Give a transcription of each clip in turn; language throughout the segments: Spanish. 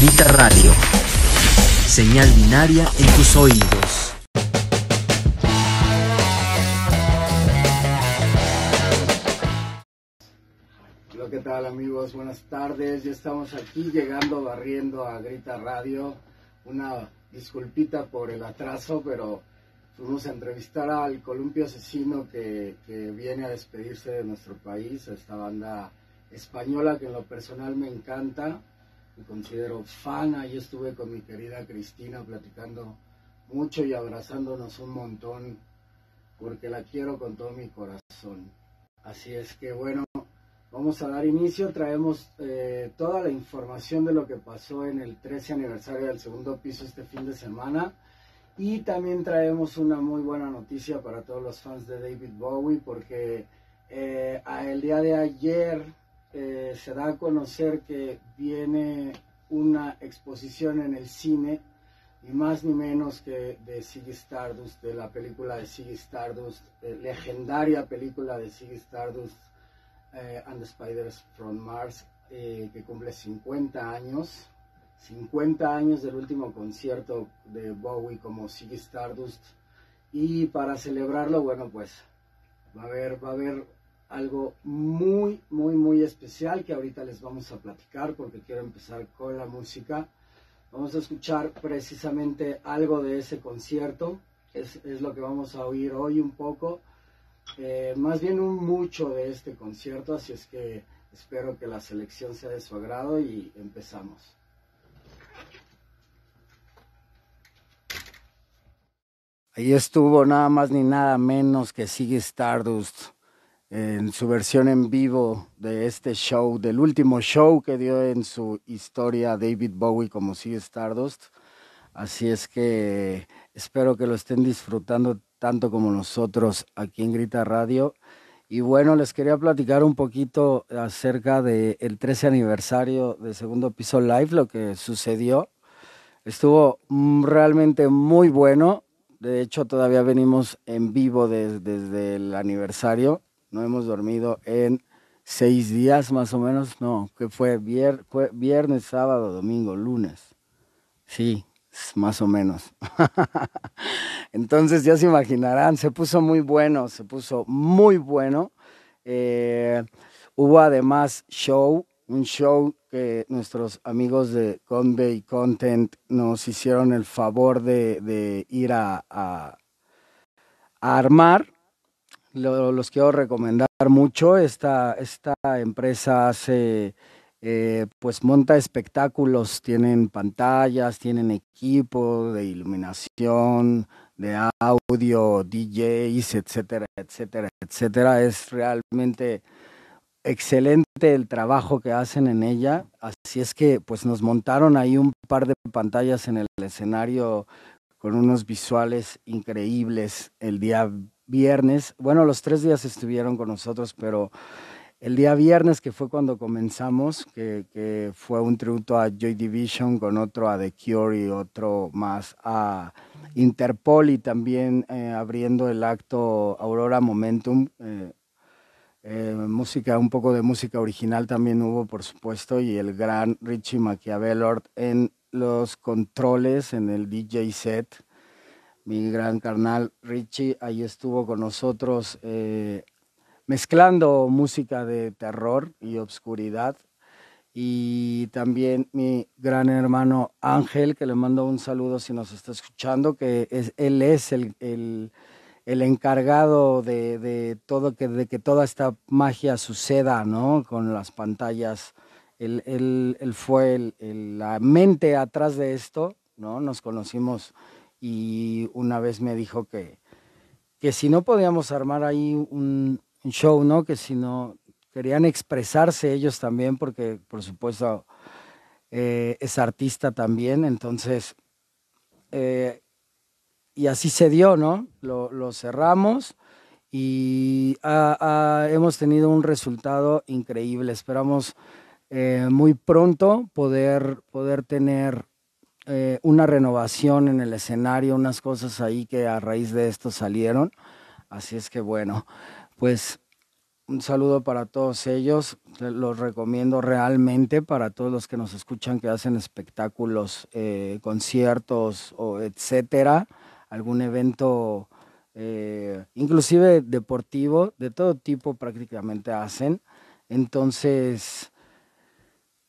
Grita Radio. Señal binaria en tus oídos. Hola, ¿qué tal amigos? Buenas tardes. Ya estamos aquí llegando, barriendo a Grita Radio. Una disculpita por el atraso, pero fuimos a entrevistar al columpio asesino que, que viene a despedirse de nuestro país, a esta banda española que en lo personal me encanta considero fan. Ahí estuve con mi querida Cristina platicando mucho y abrazándonos un montón porque la quiero con todo mi corazón. Así es que bueno, vamos a dar inicio. Traemos eh, toda la información de lo que pasó en el 13 aniversario del segundo piso este fin de semana. Y también traemos una muy buena noticia para todos los fans de David Bowie porque eh, el día de ayer eh, se da a conocer que viene una exposición en el cine, y más ni menos que de Ziggy Stardust, de la película de Ziggy Stardust, eh, legendaria película de Ziggy Stardust eh, and the Spiders from Mars, que cumple 50 años. 50 años del último concierto de Bowie como Ziggy Stardust. Y para celebrarlo, bueno, pues va a haber, va a haber algo muy, muy, muy especial que ahorita les vamos a platicar porque quiero empezar con la música. Vamos a escuchar precisamente algo de ese concierto, es, lo que vamos a oír hoy un poco, eh, más bien un mucho de este concierto, así es que espero que la selección sea de su agrado y empezamos. Ahí estuvo nada más ni nada menos que Sigue Stardust en su versión en vivo de este show, del último show que dio en su historia David Bowie como sigue Stardust. Así es que espero que lo estén disfrutando tanto como nosotros aquí en Grita Radio. Y bueno, les quería platicar un poquito acerca del 13 aniversario de Segundo Piso Live, lo que sucedió. Estuvo realmente muy bueno. De hecho, todavía venimos en vivo desde el aniversario no hemos dormido en seis días más o menos, no, que fue, viernes, sábado, domingo, lunes. Sí, más o menos. Entonces ya se imaginarán, se puso muy bueno, se puso muy bueno. Eh, hubo además show, un show que nuestros amigos de Convey Content nos hicieron el favor de, ir a, a armar los quiero recomendar mucho. Esta, esta empresa hace, eh, pues monta espectáculos, tienen pantallas, tienen equipo de iluminación, de audio, DJs, etcétera, etcétera, etcétera. Es realmente excelente el trabajo que hacen en ella. Así es que pues nos montaron ahí un par de pantallas en el escenario con unos visuales increíbles el día viernes, bueno, los tres días estuvieron con nosotros, pero el día viernes, que fue cuando comenzamos, que, fue un tributo a Joy Division, con otro a The Cure y otro más a Interpol y también eh, abriendo el acto Aurora Momentum. Eh, eh, música, un poco de música original también hubo, por supuesto, y el gran Richie Machiavelord en los controles, en el DJ set mi gran carnal Richie, ahí estuvo con nosotros eh, mezclando música de terror y obscuridad. Y también mi gran hermano Ángel, que le mando un saludo si nos está escuchando, que es, él es el, el, el encargado de, de, todo, que, de que toda esta magia suceda, ¿no? Con las pantallas. Él, él, él fue la mente atrás de esto, ¿no? Nos conocimos y una vez me dijo que, que si no podíamos armar ahí un, show, ¿no? Que si no querían expresarse ellos también, porque por supuesto eh, es artista también, entonces, eh, y así se dio, ¿no? Lo, cerramos y hemos tenido un resultado increíble. Esperamos eh, muy pronto poder, poder tener eh, una renovación en el escenario, unas cosas ahí que a raíz de esto salieron. Así es que bueno, pues un saludo para todos ellos. Los recomiendo realmente para todos los que nos escuchan que hacen espectáculos, eh, conciertos o etcétera, algún evento eh, inclusive deportivo, de todo tipo prácticamente hacen. Entonces,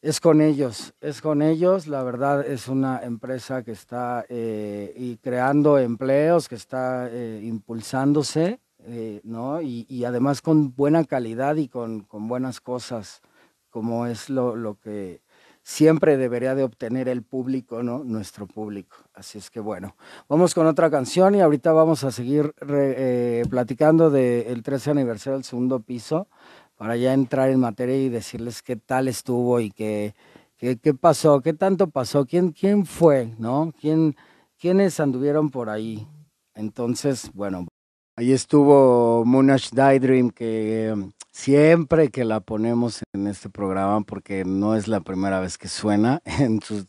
es con ellos, es con ellos. La verdad es una empresa que está eh, y creando empleos, que está impulsándose eh, ¿no? Y, además con buena calidad y con, buenas cosas, como es lo, que siempre debería de obtener el público, ¿no? Nuestro público. Así es que bueno, vamos con otra canción y ahorita vamos a seguir eh, platicando del 13 aniversario del segundo piso para ya entrar en materia y decirles qué tal estuvo y qué, qué, pasó, qué tanto pasó, quién, quién fue, ¿no? ¿Quién, ¿Quiénes anduvieron por ahí? Entonces, bueno, Ahí estuvo Monash Daydream, que um, siempre que la ponemos en este programa, porque no es la primera vez que suena en sus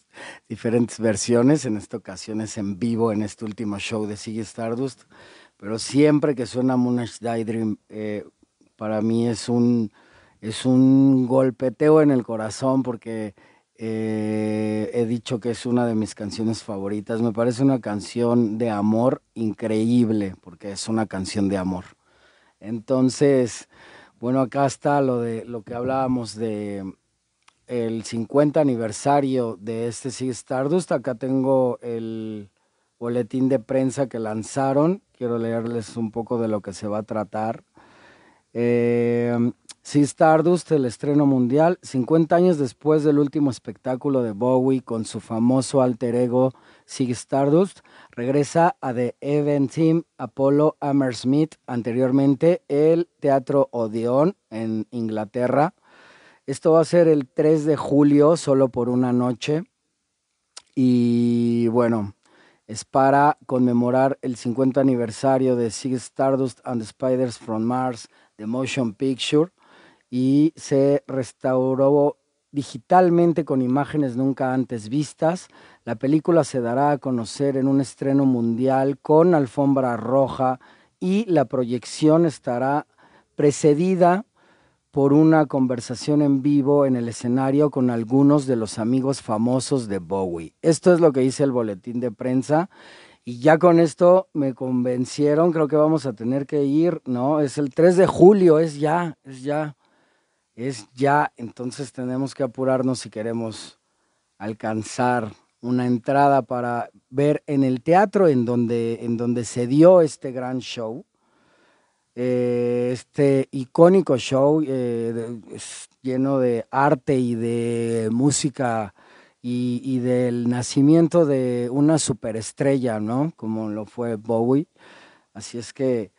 diferentes versiones, en esta ocasión es en vivo en este último show de Sigue Stardust, pero siempre que suena Monash Daydream, eh, para mí es un, es un golpeteo en el corazón, porque eh, he dicho que es una de mis canciones favoritas. Me parece una canción de amor increíble, porque es una canción de amor. Entonces, bueno, acá está lo de lo que hablábamos de el 50 aniversario de este Sig Stardust. Acá tengo el boletín de prensa que lanzaron. Quiero leerles un poco de lo que se va a tratar. Eh, Stardust, el estreno mundial, 50 años después del último espectáculo de Bowie con su famoso alter ego Sig Stardust, regresa a The Event Team Apollo Hammersmith, anteriormente el Teatro Odeon en Inglaterra. Esto va a ser el 3 de julio, solo por una noche. Y bueno, es para conmemorar el 50 aniversario de Sig Stardust and the Spiders from Mars, The Motion Picture y se restauró digitalmente con imágenes nunca antes vistas. La película se dará a conocer en un estreno mundial con alfombra roja y la proyección estará precedida por una conversación en vivo en el escenario con algunos de los amigos famosos de Bowie. Esto es lo que dice el boletín de prensa y ya con esto me convencieron, creo que vamos a tener que ir, ¿no? Es el 3 de julio, es ya, es ya es ya, entonces tenemos que apurarnos si queremos alcanzar una entrada para ver en el teatro en donde, en donde se dio este gran show, eh, este icónico show eh, lleno de arte y de música y, del nacimiento de una superestrella, ¿no? Como lo fue Bowie. Así es que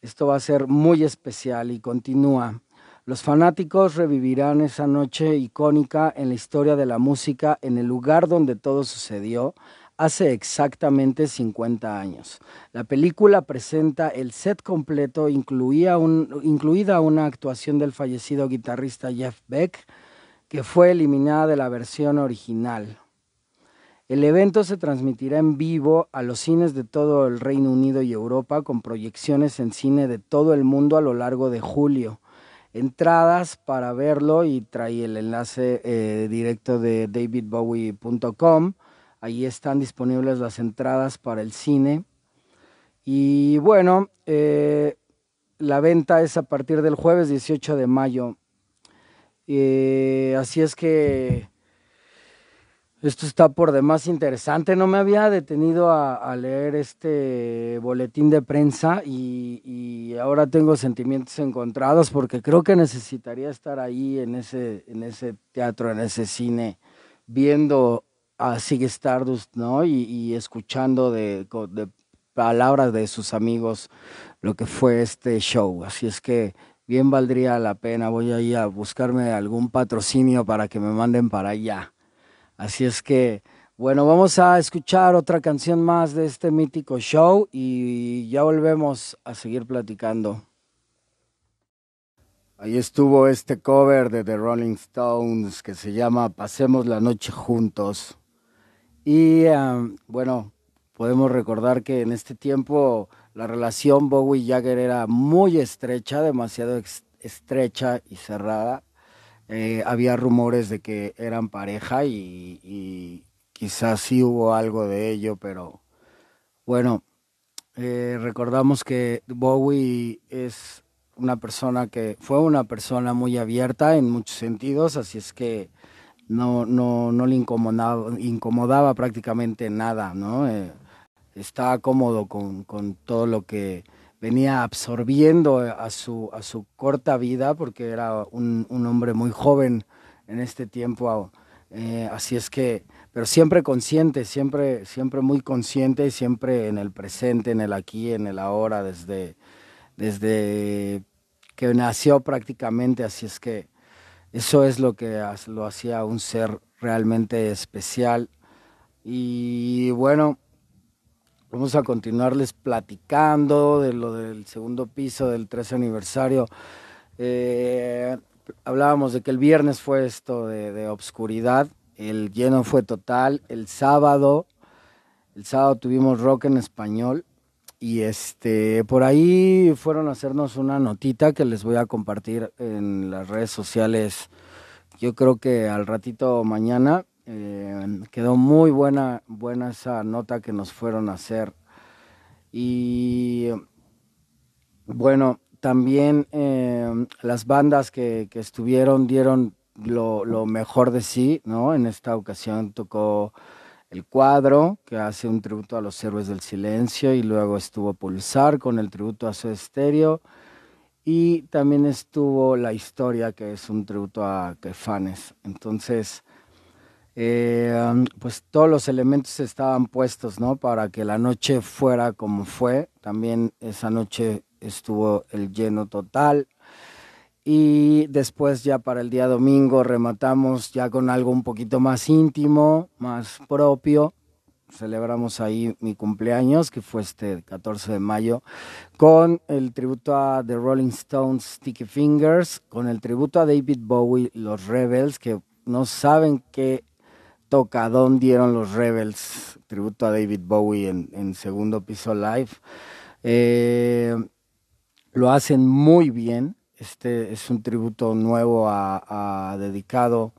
esto va a ser muy especial y continúa. Los fanáticos revivirán esa noche icónica en la historia de la música en el lugar donde todo sucedió hace exactamente 50 años. La película presenta el set completo, incluida una actuación del fallecido guitarrista Jeff Beck, que fue eliminada de la versión original. El evento se transmitirá en vivo a los cines de todo el Reino Unido y Europa con proyecciones en cine de todo el mundo a lo largo de julio entradas para verlo y trae el enlace eh, directo de davidbowie.com. Ahí están disponibles las entradas para el cine. Y bueno, eh, la venta es a partir del jueves 18 de mayo. Eh, así es que esto está por demás interesante. No me había detenido a, leer este boletín de prensa y, ahora tengo sentimientos encontrados porque creo que necesitaría estar ahí en ese, teatro, en ese cine, viendo a Sig Stardust, ¿no? Y, escuchando de palabras de sus amigos lo que fue este show. Así es que bien valdría la pena. Voy a ir a buscarme algún patrocinio para que me manden para allá. Así es que, bueno, vamos a escuchar otra canción más de este mítico show y ya volvemos a seguir platicando. Ahí estuvo este cover de The Rolling Stones que se llama Pasemos la noche juntos. Y bueno, podemos recordar que en este tiempo la relación Bowie-Jagger era muy estrecha, demasiado estrecha y cerrada. Eh, había rumores de que eran pareja y, quizás sí hubo algo de ello, pero bueno, eh, recordamos que Bowie es una persona que fue una persona muy abierta en muchos sentidos, así es que no, no, no le incomodaba, incomodaba prácticamente nada, ¿no? Eh, estaba cómodo con, con, todo lo que venía absorbiendo a su, a su corta vida, porque era un, un hombre muy joven en este tiempo, eh, así es que, pero siempre consciente, siempre, siempre muy consciente, siempre en el presente, en el aquí, en el ahora, desde, desde que nació prácticamente, así es que eso es lo que lo hacía un ser realmente especial. Y bueno, vamos a continuarles platicando de lo del segundo piso del 13 aniversario. Eh, hablábamos de que el viernes fue esto de, de obscuridad, el lleno fue total, el sábado, el sábado tuvimos rock en español y este, por ahí fueron a hacernos una notita que les voy a compartir en las redes sociales. Yo creo que al ratito mañana eh, quedó muy buena, buena esa nota que nos fueron a hacer. Y bueno, también eh, las bandas que, estuvieron dieron lo, lo mejor de sí, ¿no? En esta ocasión tocó el cuadro, que hace un tributo a los héroes del silencio, y luego estuvo Pulsar con el tributo a su estéreo, y también estuvo La Historia, que es un tributo a Kefanes. Entonces, eh, pues todos los elementos estaban puestos, ¿no? Para que la noche fuera como fue. También esa noche estuvo el lleno total. Y después ya para el día domingo rematamos ya con algo un poquito más íntimo, más propio. Celebramos ahí mi cumpleaños, que fue este 14 de mayo, con el tributo a The Rolling Stones Sticky Fingers, con el tributo a David Bowie, los Rebels, que no saben qué tocadón dieron los Rebels, tributo a David Bowie en, segundo piso live. Eh, lo hacen muy bien este es un tributo nuevo a, dedicado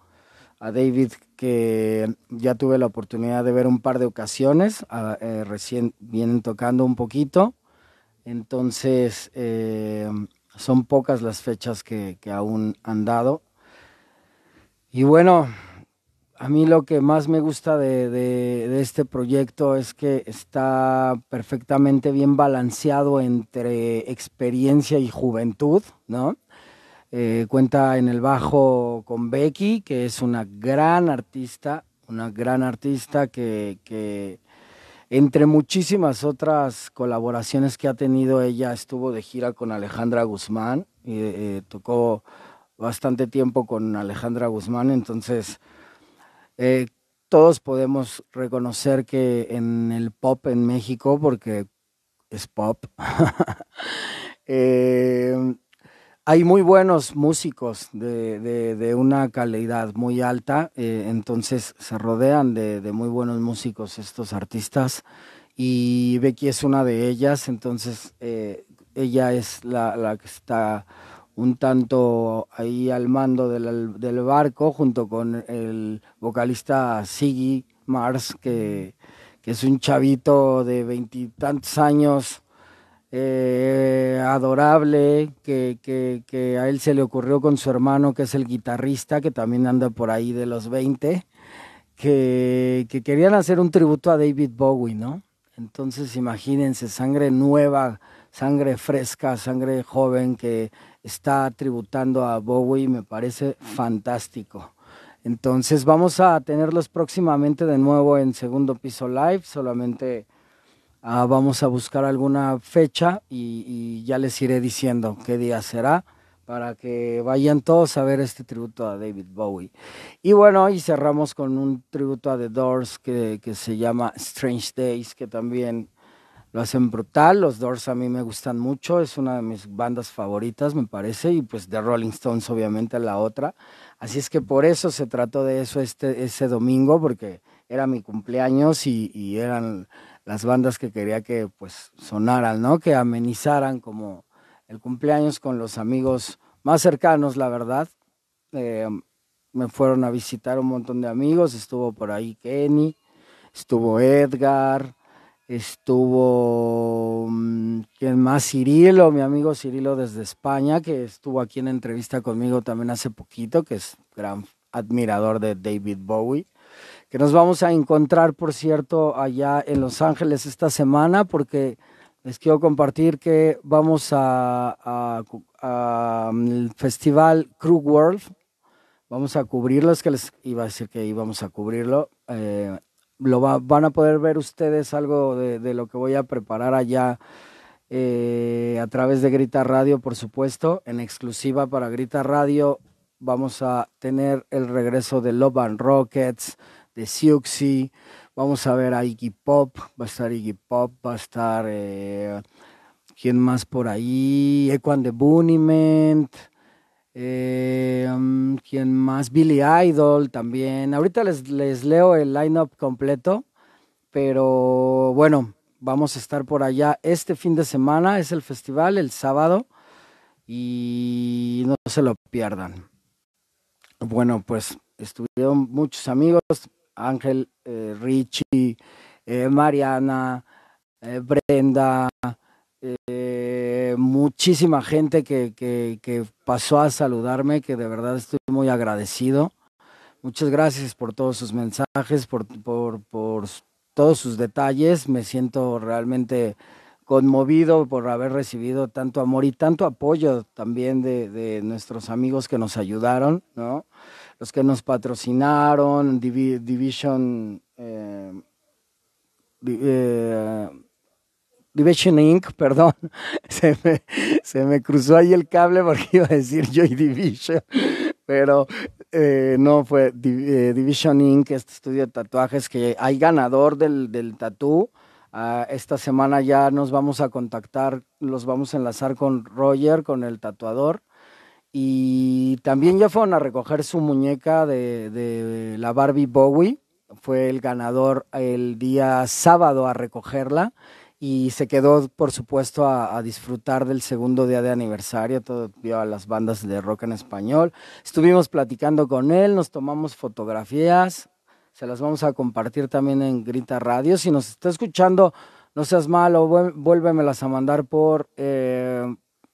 a David que ya tuve la oportunidad de ver un par de ocasiones, eh, recién vienen tocando un poquito, entonces eh, son pocas las fechas que aún han dado. Y bueno, a mí lo que más me gusta de, este proyecto es que está perfectamente bien balanceado entre experiencia y juventud, ¿no? Eh, cuenta en el bajo con Becky, que es una gran artista, una gran artista que, entre muchísimas otras colaboraciones que ha tenido, ella estuvo de gira con Alejandra Guzmán y eh, tocó bastante tiempo con Alejandra Guzmán, entonces eh, todos podemos reconocer que en el pop en México, porque es pop, eh, hay muy buenos músicos de, de, de una calidad muy alta, eh, entonces se rodean de, de, muy buenos músicos estos artistas y Becky es una de ellas, entonces eh, ella es la, la que está un tanto ahí al mando del, del barco junto con el vocalista Siggy Mars, que, que es un chavito de veintitantos años, eh, adorable, que, que, que, a él se le ocurrió con su hermano, que es el guitarrista, que también anda por ahí de los 20, que, que querían hacer un tributo a David Bowie, ¿no? Entonces imagínense, sangre nueva, sangre fresca, sangre joven que está tributando a Bowie, me parece fantástico. Entonces vamos a tenerlos próximamente de nuevo en segundo piso live, solamente uh, vamos a buscar alguna fecha y, y, ya les iré diciendo qué día será para que vayan todos a ver este tributo a David Bowie. Y bueno, y cerramos con un tributo a The Doors que, que se llama Strange Days, que también lo hacen brutal. Los Doors a mí me gustan mucho, es una de mis bandas favoritas, me parece, y pues The Rolling Stones obviamente la otra. Así es que por eso se trató de eso este, ese domingo, porque era mi cumpleaños y, y eran las bandas que quería que pues sonaran, ¿no? Que amenizaran como el cumpleaños con los amigos más cercanos, la verdad. Eh, me fueron a visitar un montón de amigos, estuvo por ahí Kenny, estuvo Edgar, estuvo, mm, ¿quién más? Cirilo, mi amigo Cirilo desde España, que estuvo aquí en entrevista conmigo también hace poquito, que es gran admirador de David Bowie, que nos vamos a encontrar, por cierto, allá en Los Ángeles esta semana, porque les quiero compartir que vamos a, al festival Crew World, vamos a cubrirlo, es que les iba a decir que íbamos a cubrirlo. Eh, lo van a poder ver ustedes algo de, lo que voy a preparar allá eh, a través de Grita Radio, por supuesto, en exclusiva para Grita Radio. Vamos a tener el regreso de Love and Rockets, de Siuxi, vamos a ver a Iggy Pop, va a estar Iggy Pop, va a estar, eh, ¿quién más por ahí? Equan de Buniment, um, ¿Quién más? Billy Idol también. Ahorita les, les leo el lineup completo, pero bueno, vamos a estar por allá este fin de semana. Es el festival, el sábado, y no se lo pierdan. Bueno, pues estuvieron muchos amigos, Ángel, eh, Richie, eh, Mariana, eh, Brenda, eh, muchísima gente que, que, pasó a saludarme, que de verdad estoy muy agradecido. Muchas gracias por todos sus mensajes, por, por, todos sus detalles. Me siento realmente conmovido por haber recibido tanto amor y tanto apoyo también de, de nuestros amigos que nos ayudaron, ¿no? Los que nos patrocinaron, Division eh, eh, Division Inc., perdón, se me, se me, cruzó ahí el cable porque iba a decir Joy Division, pero eh, no fue eh, Division Inc., este estudio de tatuajes que hay ganador del, del tatú. Ah, esta semana ya nos vamos a contactar, los vamos a enlazar con Roger, con el tatuador. Y también ya fueron a recoger su muñeca de, de la Barbie Bowie. Fue el ganador el día sábado a recogerla y se quedó, por supuesto, a, disfrutar del segundo día de aniversario, todo vio a las bandas de rock en español. Estuvimos platicando con él, nos tomamos fotografías, se las vamos a compartir también en Grita Radio. Si nos está escuchando, no seas malo, vuélvemelas a mandar por eh,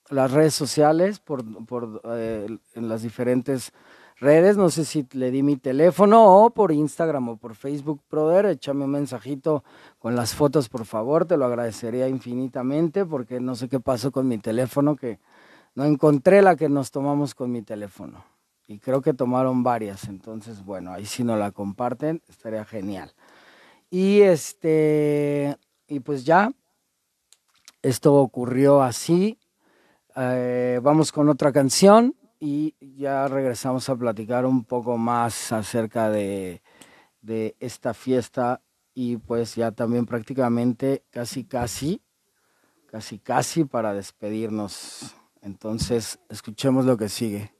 las redes sociales, por, por eh, en las diferentes redes. No sé si le di mi teléfono o por Instagram o por Facebook, brother. Échame un mensajito con las fotos, por favor. Te lo agradecería infinitamente porque no sé qué pasó con mi teléfono, que no encontré la que nos tomamos con mi teléfono. Y creo que tomaron varias. Entonces, bueno, ahí si no la comparten, estaría genial. Y este, y pues ya, esto ocurrió así. Eh, vamos con otra canción y ya regresamos a platicar un poco más acerca de, de esta fiesta y pues ya también prácticamente casi casi, casi casi para despedirnos. Entonces, escuchemos lo que sigue.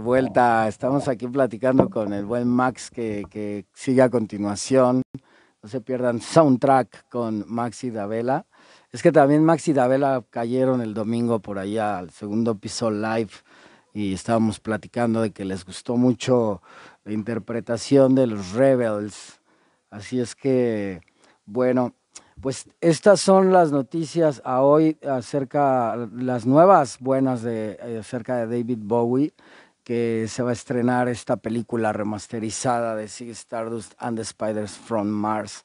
Vuelta, estamos aquí platicando con el buen Max que, que sigue a continuación. No se pierdan Soundtrack con Maxi Davela. Es que también Max y Davela cayeron el domingo por allá al segundo piso live y estábamos platicando de que les gustó mucho la interpretación de los Rebels. Así es que, bueno, pues estas son las noticias a hoy acerca, las nuevas buenas de, acerca de David Bowie, que se va a estrenar esta película remasterizada de Sig Stardust and the Spiders from Mars.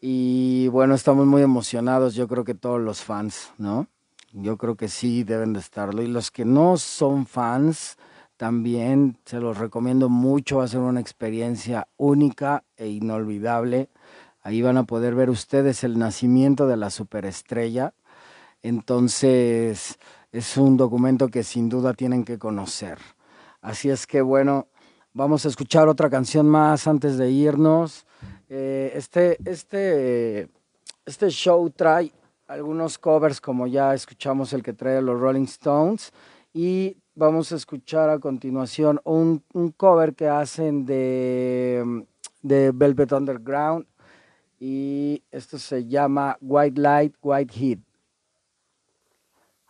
Y bueno, estamos muy emocionados, yo creo que todos los fans, ¿no? Yo creo que sí deben de estarlo. Y los que no son fans, también se los recomiendo mucho, va a ser una experiencia única e inolvidable. Ahí van a poder ver ustedes el nacimiento de la superestrella. Entonces, es un documento que sin duda tienen que conocer. Así es que bueno, vamos a escuchar otra canción más antes de irnos. Eh, este, este, este show trae algunos covers, como ya escuchamos el que trae los Rolling Stones, y vamos a escuchar a continuación un, un cover que hacen de, de Velvet Underground, y esto se llama White Light, White Heat.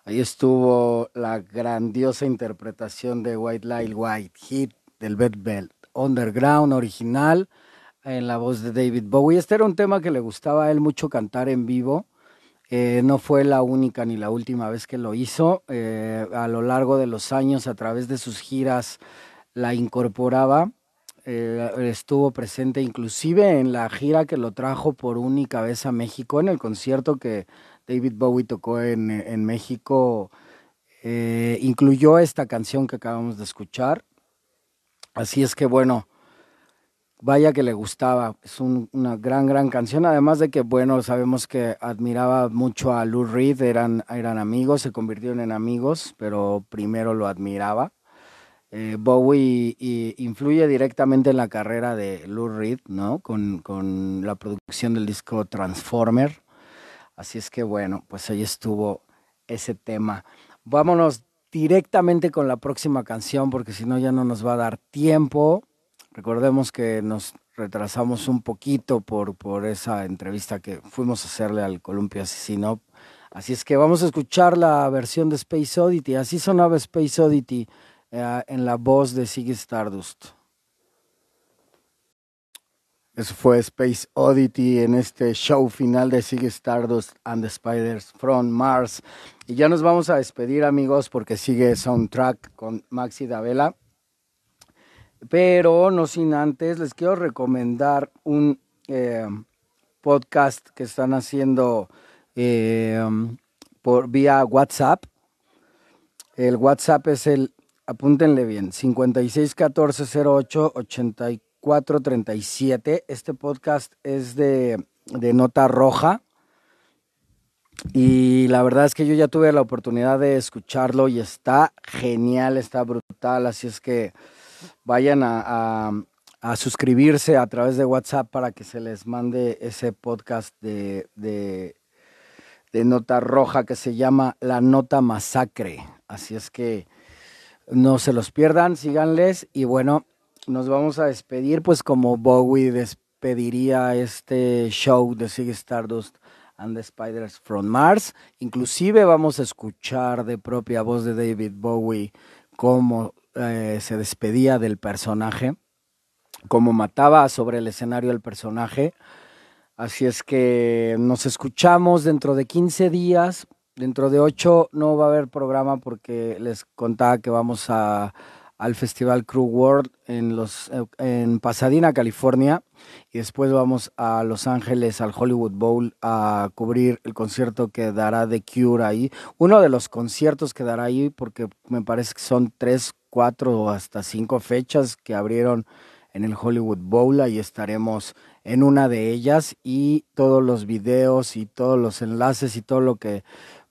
Ahí estuvo la grandiosa interpretación de White Light White, hit del Belt, Underground original, en la voz de David Bowie. Este era un tema que le gustaba a él mucho cantar en vivo. Eh, no fue la única ni la última vez que lo hizo. Eh, a lo largo de los años, a través de sus giras, la incorporaba. Eh, estuvo presente inclusive en la gira que lo trajo por única vez a México, en el concierto que David Bowie tocó en, en México. incluyó esta canción que acabamos de escuchar. Así es que bueno, vaya que le gustaba. Es una gran, gran canción. Además de que, bueno, sabemos que admiraba mucho a Lou Reed, eran, eran amigos, se convirtieron en amigos, pero primero lo admiraba. Eh, Bowie influye directamente en la carrera de Lou Reed, ¿no? Con, con la producción del disco Transformer. Así es que, bueno, pues ahí estuvo ese tema. Vámonos directamente con la próxima canción, porque si no ya no nos va a dar tiempo. Recordemos que nos retrasamos un poquito por, por esa entrevista que fuimos a hacerle al Columpio Asesino. Así es que vamos a escuchar la versión de Space Oddity. Así sonaba Space Oddity eh, en la voz de Ziggy Stardust. Eso fue Space Oddity en este show final de Ziggy Stardust and the Spiders from Mars. Y ya nos vamos a despedir, amigos, porque sigue Soundtrack con Maxi Davela. Pero no sin antes, les quiero recomendar un eh, podcast que están haciendo eh, por vía WhatsApp. El WhatsApp es el, apúntenle bien, 5614088437. Este podcast es de, de Nota Roja. Y la verdad es que yo ya tuve la oportunidad de escucharlo y está genial, está brutal. Así es que vayan a, suscribirse a través de WhatsApp para que se les mande ese podcast de, de, Nota Roja que se llama La Nota Masacre. Así es que no se los pierdan, síganles y bueno, nos vamos a despedir pues como Bowie despediría este show de Sig Stardust and the Spiders from Mars. Inclusive vamos a escuchar de propia voz de David Bowie cómo eh, se despedía del personaje, como mataba sobre el escenario el personaje. Así es que nos escuchamos dentro de 15 días. Dentro de 8 no va a haber programa porque les contaba que vamos a, al Festival Crew World en, los, en Pasadena, California. Y después vamos a Los Ángeles, al Hollywood Bowl, a cubrir el concierto que dará The Cure ahí. Uno de los conciertos que dará ahí, porque me parece que son tres cuatro o hasta cinco fechas que abrieron en el Hollywood Bowl. y estaremos en una de ellas y todos los videos y todos los enlaces y todo lo que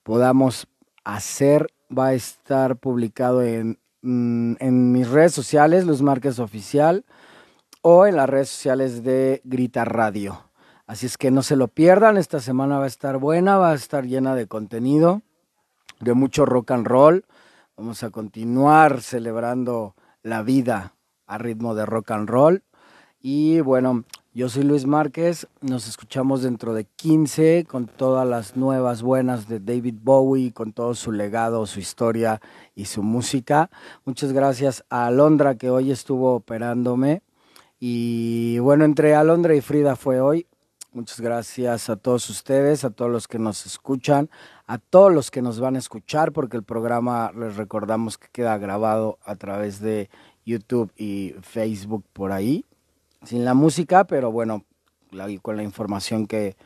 podamos hacer va a estar publicado en, mm, en mis redes sociales, Luz Márquez Oficial, o en las redes sociales de Grita Radio. Así es que no se lo pierdan, esta semana va a estar buena, va a estar llena de contenido, de mucho rock and roll. Vamos a continuar celebrando la vida a ritmo de rock and roll. Y bueno, yo soy Luis Márquez, nos escuchamos dentro de 15 con todas las nuevas buenas de David Bowie, con todo su legado, su historia y su música. Muchas gracias a Alondra que hoy estuvo operándome. Y bueno, entre Alondra y Frida fue hoy. Muchas gracias a todos ustedes, a todos los que nos escuchan, a todos los que nos van a escuchar, porque el programa les recordamos que queda grabado a través de YouTube y Facebook por ahí, sin la música, pero bueno, con la información que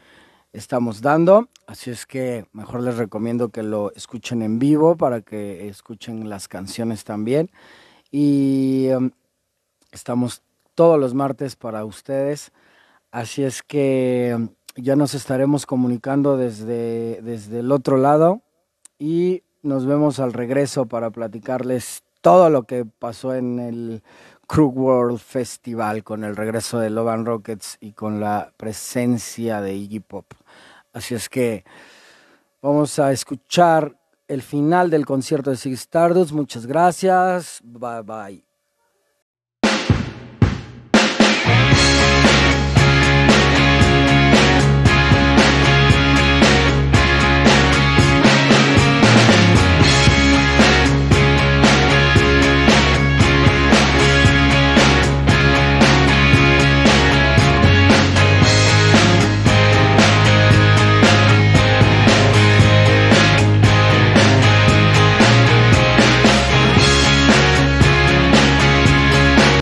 estamos dando. Así es que mejor les recomiendo que lo escuchen en vivo para que escuchen las canciones también. Y um, estamos todos los martes para ustedes. Así es que ya nos estaremos comunicando desde, desde el otro lado y nos vemos al regreso para platicarles todo lo que pasó en el Krug World Festival con el regreso de Logan Rockets y con la presencia de Iggy Pop. Así es que vamos a escuchar el final del concierto de Sig Stardust. Muchas gracias. Bye bye.